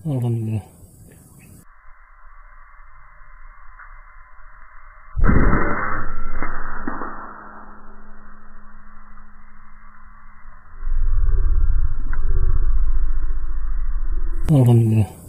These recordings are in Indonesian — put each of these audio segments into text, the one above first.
Bismillah Akbar. Alhamdulillah. Alhamdulillah.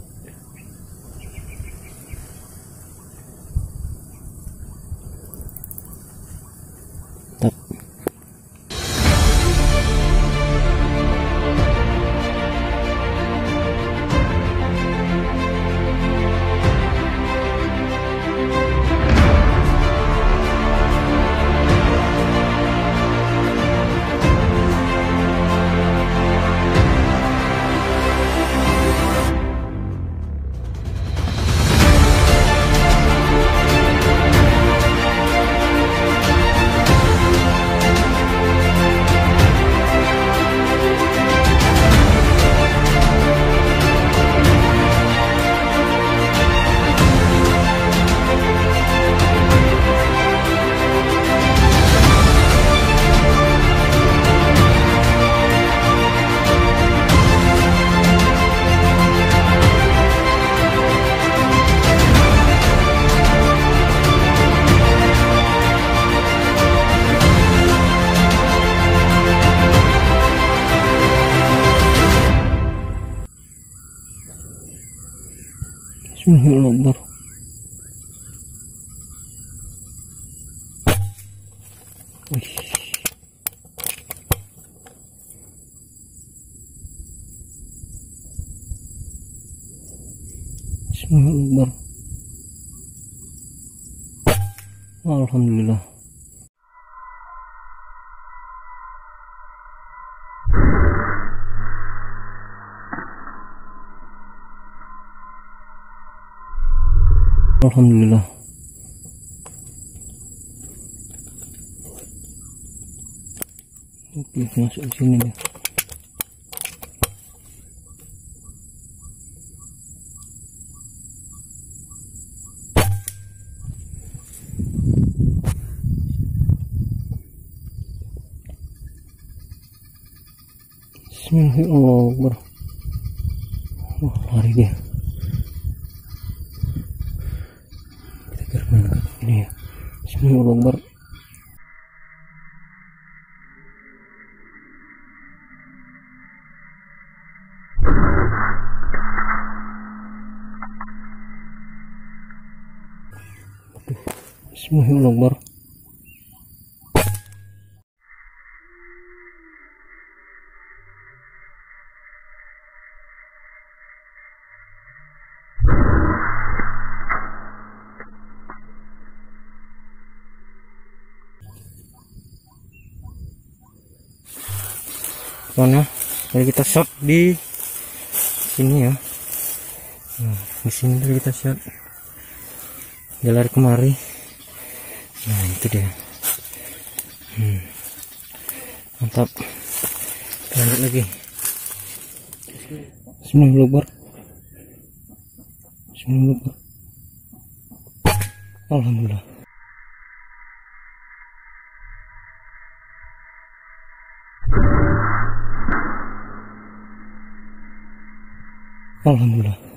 Bismillah Akbar. Wih. Bismillah Akbar. Alhamdulillah. Alhamdulillah. Oke, masuk sini deh. Bismillahirrahmanirrahim. Wah, lari dia. Kita biar mendekat ini ya. Bismillahirrahmanirrahim. Bismillahirrahmanirrahim. Mana? Tadi kita shot di sini ya. Nah, di sini tadi kita shot. Dia lari kemari. Nah, itu dia. Hmm. Mantap. Lanjut lagi. Bismillah Akbar. Bismillah Akbar. Alhamdulillah. Alhamdulillah.